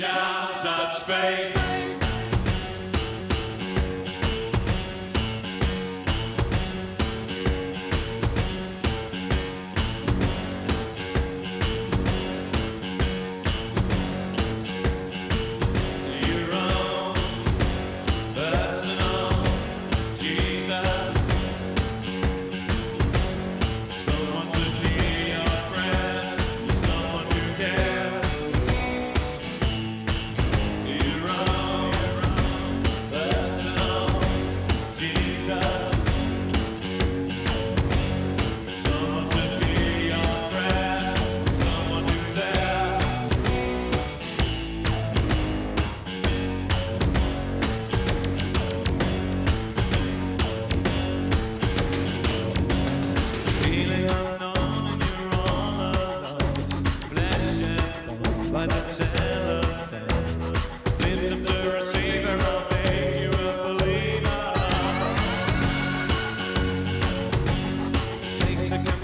shall touch faith. You a believer. Take second